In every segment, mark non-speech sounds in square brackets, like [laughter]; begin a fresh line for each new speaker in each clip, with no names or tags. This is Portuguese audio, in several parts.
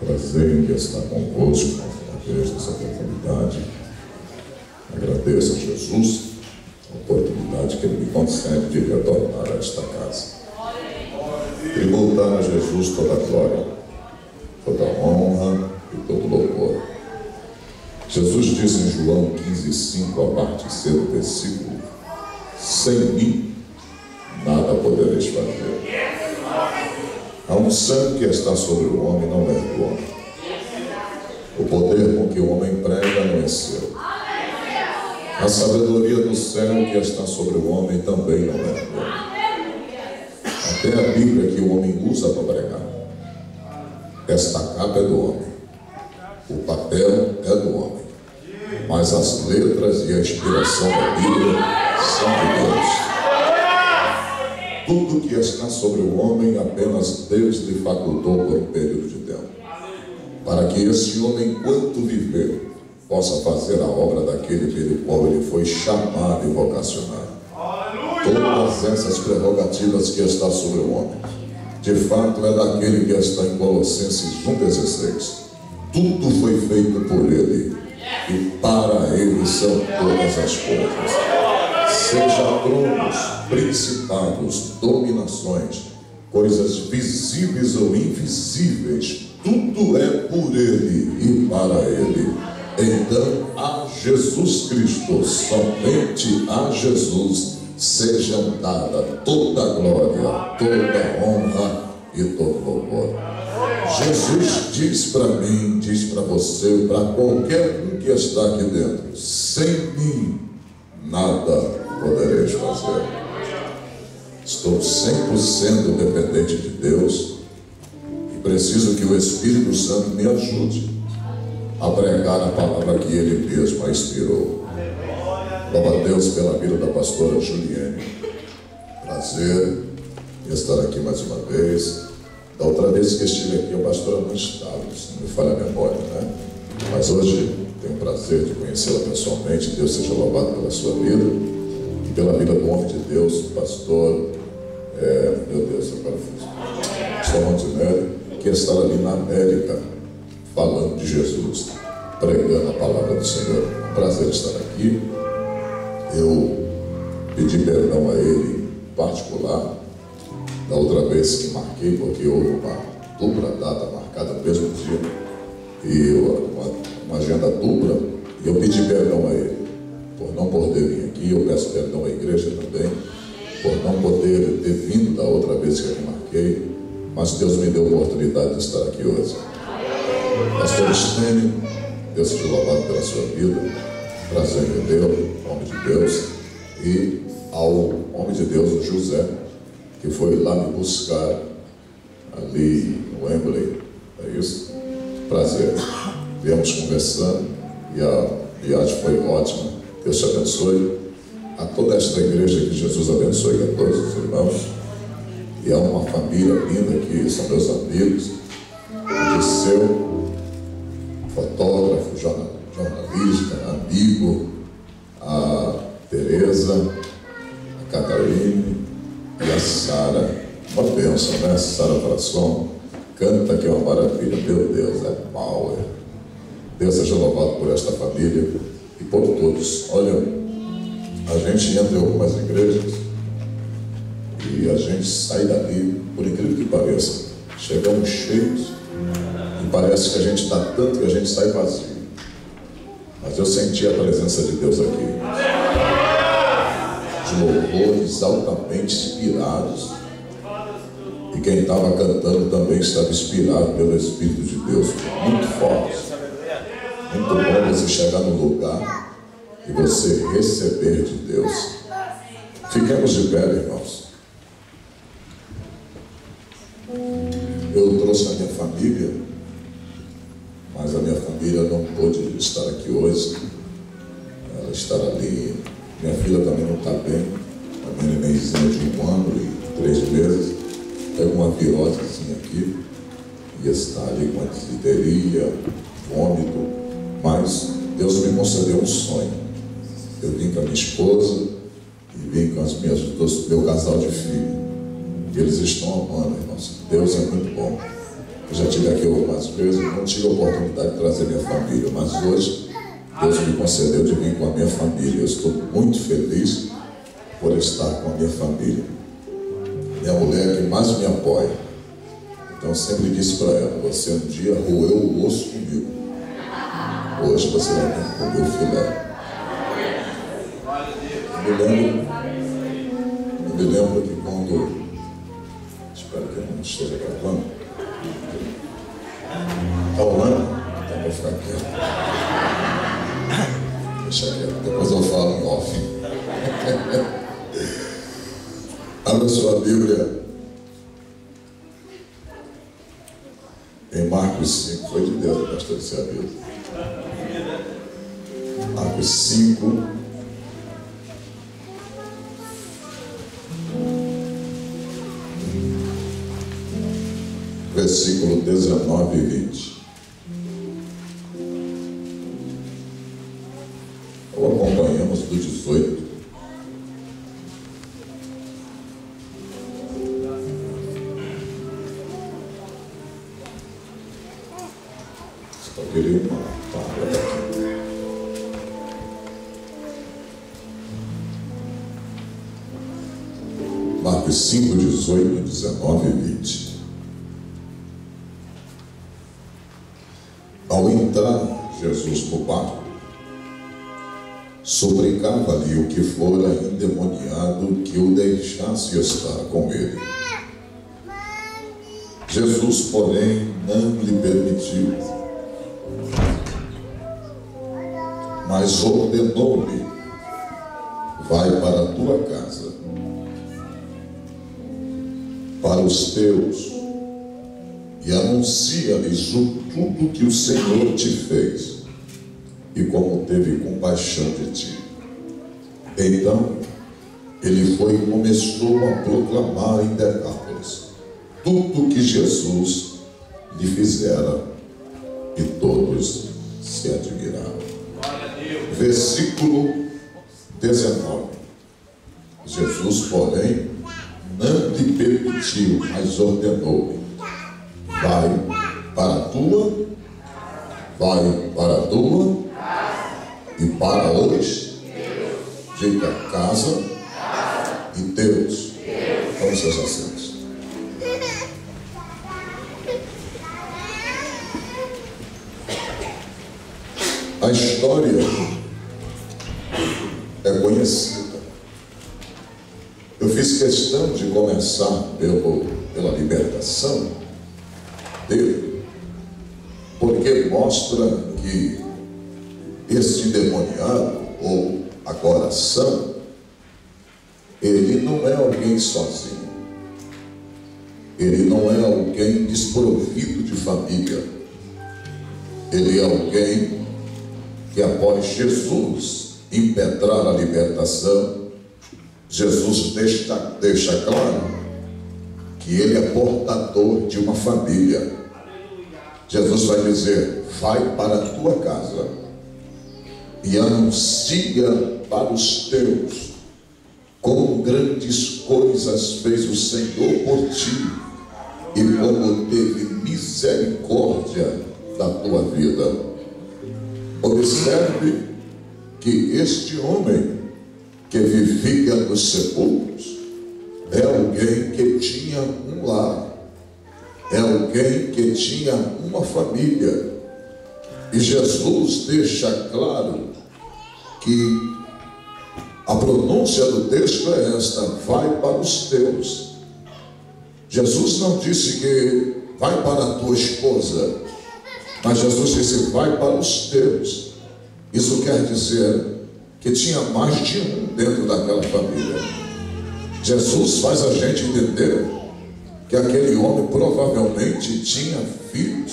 Prazer em estar convosco mais uma vez nessa oportunidade. Agradeço a Jesus a oportunidade que Ele me concede de retornar a esta casa. Tributar a Jesus toda a glória, toda a honra e todo louvor. Jesus diz em João 15, 5, a parte C do versículo: Sem mim nada podereis fazer. A unção que está sobre o homem não é do homem. O poder com que o homem prega não é seu. A sabedoria do céu que está sobre o homem também não é do homem. Até a Bíblia que o homem usa para pregar. Esta capa é do homem. O papel é do homem. Mas as letras e a inspiração da Bíblia são de Deus. Tudo que está sobre o homem, apenas Deus lhe facultou por um período de tempo. Para que esse homem, enquanto viver, possa fazer a obra daquele pelo qual ele foi chamado e vocacionado. Todas essas prerrogativas que está sobre o homem, de fato é daquele que está em Colossenses 1,16. Tudo foi feito por ele, e para ele são todas as coisas seja tronos, principados, dominações, coisas visíveis ou invisíveis, tudo é por Ele e para Ele. Então, a Jesus Cristo, somente a Jesus, sejam dada toda a glória, toda a honra e todo louvor. Jesus diz para mim, diz para você, para qualquer um que está aqui dentro: sem mim nada podereis fazer. Estou 100% dependente de Deus e preciso que o Espírito Santo me ajude a pregar a palavra que Ele mesmo inspirou. Louva a Deus pela vida da pastora Juliane. Prazer estar aqui mais uma vez. Da outra vez que estive aqui, a pastora não estava, se não me falha a memória, né? Mas hoje tenho o prazer de conhecê-la pessoalmente. Deus seja louvado pela sua vida pela vida do homem de Deus, pastor, é, meu Deus, agora Montenegro, que está ali na América, falando de Jesus, pregando a palavra do Senhor. Um prazer estar aqui. Eu pedi perdão a ele particular da outra vez que marquei, porque houve uma dupla data marcada no mesmo dia e uma, uma agenda dupla, e eu pedi perdão a ele por não poder vir aqui. Eu peço perdão à igreja também, por não poder ter vindo da outra vez que eu me marquei. Mas Deus me deu a oportunidade de estar aqui hoje. Pastor Stênio, Deus seja louvado pela sua vida. Prazer em Deus, homem de Deus. E ao homem de Deus, José, que foi lá me buscar ali no Wembley. É isso? Prazer. Viemos conversando e a viagem foi ótima. Deus te abençoe. A toda esta igreja que Jesus abençoe a todos os irmãos. E a uma família linda que são meus amigos. O Disseu, fotógrafo, jornalista, amigo, a Tereza, a Catarine e a Sara. Uma bênção, né? Sara Frasson canta que é uma maravilha. Meu Deus, é power. Deus seja louvado por esta família e por todos. Olha, a gente entra em algumas igrejas e a gente sai dali, por incrível que pareça, chegamos cheios e parece que a gente está tanto que a gente sai vazio. Mas eu senti a presença de Deus aqui. De louvores altamente inspirados. E quem estava cantando também estava inspirado pelo Espírito de Deus, muito forte. Muito bom você chegar no lugar e você receber de Deus. Fiquemos de pé, irmãos. Eu trouxe a minha família, mas a minha família não pôde estar aqui hoje. Ela está ali. Minha filha também não está bem. A minha nenenzinha de um ano e três meses. Pegou uma virosezinha aqui e está ali com a desideria, vômito. Mas Deus me concedeu um sonho. Eu vim com a minha esposa e vim com as minhas, meu casal de filhos. E eles estão amando, irmãos. Deus é muito bom. Eu já tive aqui algumas vezes, não tive a oportunidade de trazer minha família, mas hoje Deus me concedeu de vir com a minha família. Eu estou muito feliz por estar com a minha família. Minha mulher que mais me apoia. Então eu sempre disse para ela, você um dia roeu o osso comigo. Hoje você vai que comer o filé. Eu me lembro, eu me lembro que quando. Espero que eu não esteja gravando. Está rolando? Então vou ficar quieto. Deixa quieto, depois eu falo em off. [laughs] Abra sua Bíblia. Em Marcos 5, foi de Deus, pastor, esse aviso. Marcos 5. Versículo 19 e 20. Só queria uma palavra aqui. Marcos 5, 18, 19 e 20. Ao entrar Jesus no barco, suplicava-lhe o que fora endemoniado que o deixasse estar com ele. Jesus, porém, não lhe permitiu, mas ordenou-lhe: Vai para a tua casa, para os teus, e anuncia-lhes o tudo que o Senhor te fez e como teve compaixão de ti. Então, ele foi e começou a proclamar em Decápolis tudo que Jesus lhe fizera e todos se admiraram. Versículo 19. Jesus, porém, não lhe permitiu, mas ordenou-lhe: Vai para a tua, vai para a tua e para os diga casa e Deus. Vamos seus assentos. A história é conhecida. Eu fiz questão de começar pelo, pela libertação dele, porque mostra que este demoniado, ou agora são, ele não é alguém sozinho. Ele não é alguém desprovido de família. Ele é alguém que após Jesus impetrar a libertação, Jesus deixa, deixa claro que ele é portador de uma família. Jesus vai dizer: vai para a tua casa e anuncia para os teus como grandes coisas fez o Senhor por ti e como teve misericórdia da tua vida. Observe que este homem que vivia nos sepulcros é alguém que tinha um lar, é alguém que tinha uma família. E Jesus deixa claro que a pronúncia do texto é esta: vai para os teus. Jesus não disse que vai para a tua esposa, mas Jesus disse: vai para os teus. Isso quer dizer que tinha mais de um dentro daquela família. Jesus faz a gente entender que aquele homem provavelmente tinha filhos,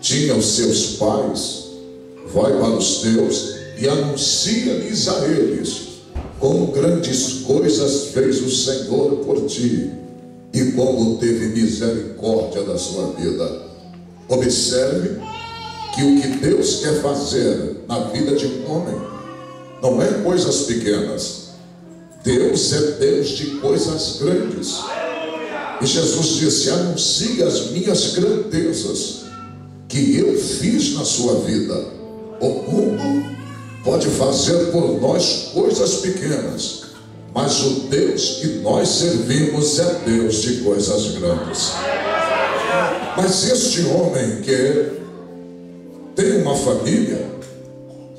tinha os seus pais, vai para os teus e anuncia-lhes a eles como grandes coisas fez o Senhor por ti e como teve misericórdia da sua vida. Observe que o que Deus quer fazer na vida de um homem não é coisas pequenas. Deus é Deus de coisas grandes. E Jesus disse: Anuncie as minhas grandezas que eu fiz na sua vida. O mundo pode fazer por nós coisas pequenas, mas o Deus que nós servimos é Deus de coisas grandes. Mas este homem que tem uma família,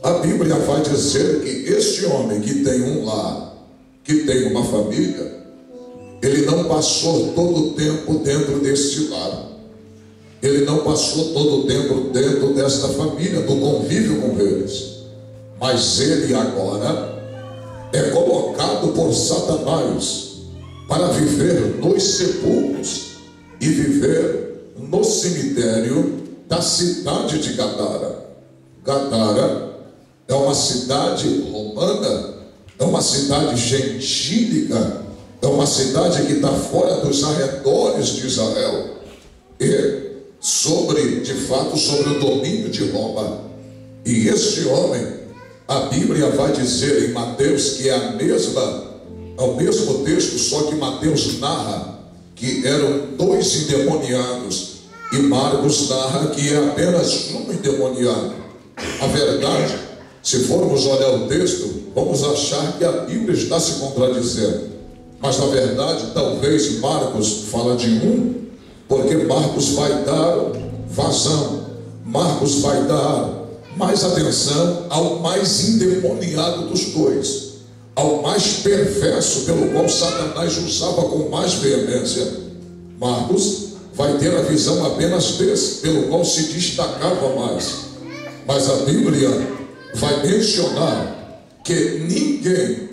a Bíblia vai dizer que este homem que tem um lar, que tem uma família, ele não passou todo o tempo dentro deste lar. Ele não passou todo o tempo dentro desta família, do convívio com eles. Mas ele agora é colocado por Satanás para viver nos sepulcros e viver no cemitério da cidade de Gadara. Gadara é uma cidade romana, é uma cidade gentílica, é uma cidade que está fora dos arredores de Israel. E sobre, de fato, sobre o domínio de Roma. E este homem, a Bíblia vai dizer em Mateus que é a mesma, é o mesmo texto, só que Mateus narra que eram dois endemoniados e Marcos narra que é apenas um endemoniado. A verdade, se formos olhar o texto, vamos achar que a Bíblia está se contradizendo. Mas na verdade, talvez Marcos fala de um, porque Marcos vai dar vazão, Marcos vai dar mais atenção ao mais endemoniado dos dois, ao mais perverso pelo qual Satanás usava com mais veemência. Marcos vai ter a visão apenas desse, pelo qual se destacava mais. Mas a Bíblia vai mencionar que ninguém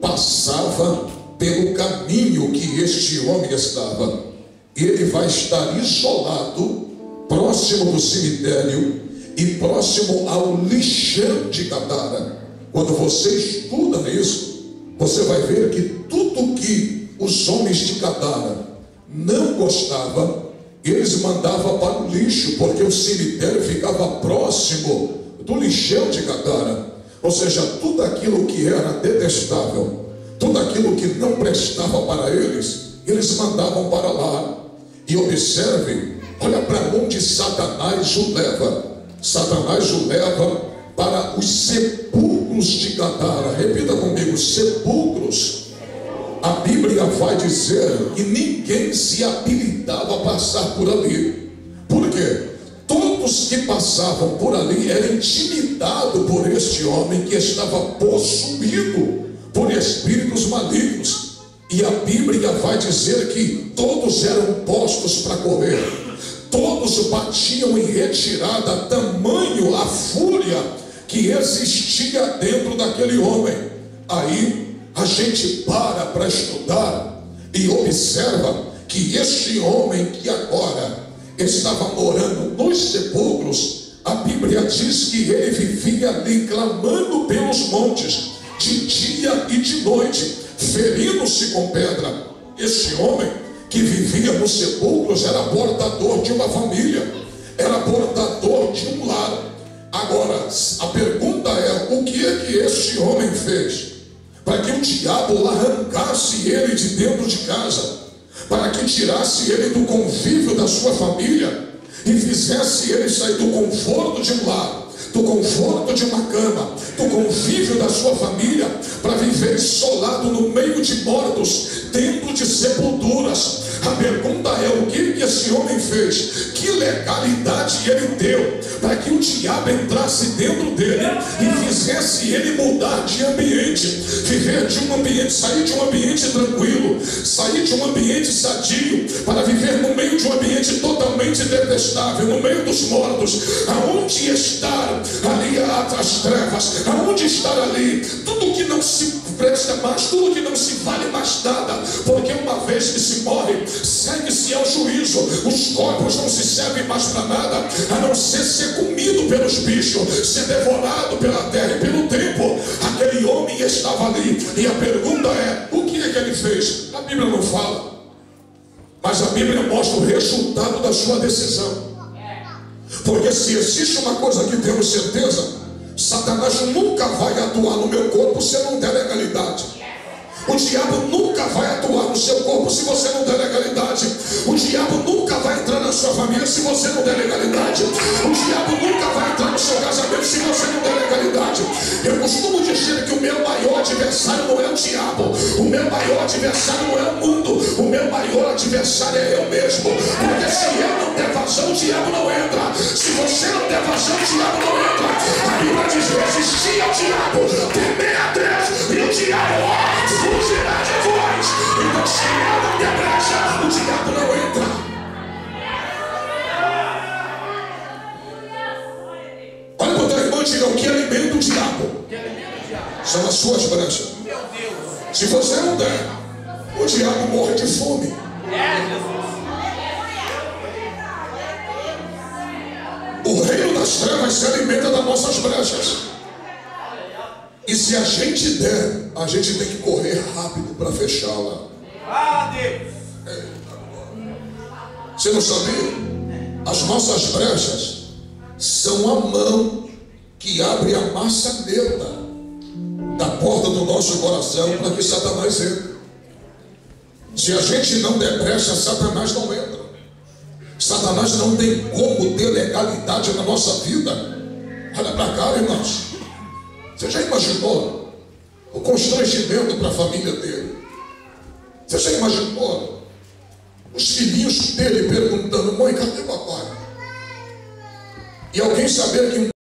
passava pelo caminho que este homem estava. Ele vai estar isolado, próximo do cemitério e próximo ao lixão de Gadara. Quando você estuda isso, você vai ver que tudo que os homens de Gadara não gostavam, eles mandavam para o lixo, porque o cemitério ficava próximo do lixão de Gadara. Ou seja, tudo aquilo que era detestável, tudo aquilo que não prestava para eles, eles mandavam para lá. E observe, olha para onde Satanás o leva. Satanás o leva para os sepulcros de Gadara. Repita comigo: sepulcros. A Bíblia vai dizer que ninguém se habilitava a passar por ali. Por quê? Todos que passavam por ali eram intimidados por este homem que estava possuído por espíritos malignos. E a Bíblia vai dizer que todos eram postos para correr, todos batiam em retirada, tamanho a fúria que existia dentro daquele homem. Aí a gente para para estudar e observa que este homem que agora estava morando nos sepulcros, a Bíblia diz que ele vivia ali clamando pelos montes de dia e de noite, ferindo-se com pedra. Este homem que vivia nos sepulcros era portador de uma família, era portador de um lar. Agora, a pergunta é: o que é que este homem fez? Para que o diabo arrancasse ele de dentro de casa, para que tirasse ele do convívio da sua família e fizesse ele sair do conforto de um lar do conforto de uma cama, do convívio da sua família, para viver isolado no meio de mortos, dentro de sepulturas. A pergunta é: o que, que esse homem fez? Legalidade ele deu para que o diabo entrasse dentro dele e fizesse ele mudar de ambiente, viver de um ambiente, sair de um ambiente tranquilo, sair de um ambiente sadio, para viver no meio de um ambiente totalmente detestável, no meio dos mortos, aonde estar ali as trevas, aonde estar ali, tudo que não se presta mais, tudo que não se vale mais nada, porque uma vez que se morre, segue-se ao juízo, os corpos não se servem mais para nada, a não ser ser comido pelos bichos, ser devorado pela terra e pelo tempo. Aquele homem estava ali, e a pergunta é: o que é que ele fez? A Bíblia não fala, mas a Bíblia mostra o resultado da sua decisão. Porque se existe uma coisa que temos certeza, Satanás nunca vai atuar no meu corpo se eu não der legalidade. O diabo nunca vai atuar no seu corpo se você não der legalidade. O diabo nunca vai entrar na sua família se você não der legalidade. O diabo nunca vai entrar no seu casamento se você não der adversário não é o diabo. O meu maior adversário não é o mundo. O meu maior adversário é eu mesmo. Porque se eu não der vazão, o diabo não entra. Se você não der vazão, o diabo não entra. A Bíblia diz: resistir ao diabo, temer a Deus, e o diabo ó, fugirá de vós. Então, se eu não der brecha, o diabo não entra. Olha para o teu irmão e diga: o que alimenta o diabo são as suas brechas. Se você não der, o diabo morre de fome. O reino das trevas se alimenta das nossas brechas. E se a gente der, a gente tem que correr rápido para fechá-la. Você não sabia? As nossas brechas são a mão que abre a maçaneta da porta do nosso coração para que Satanás entre. Se a gente não der brecha, Satanás não entra. Satanás não tem como ter legalidade na nossa vida. Olha para cá, irmãos. Você já imaginou o constrangimento para a família dele? Você já imaginou os filhinhos dele perguntando: mãe, cadê papai? E alguém saber que um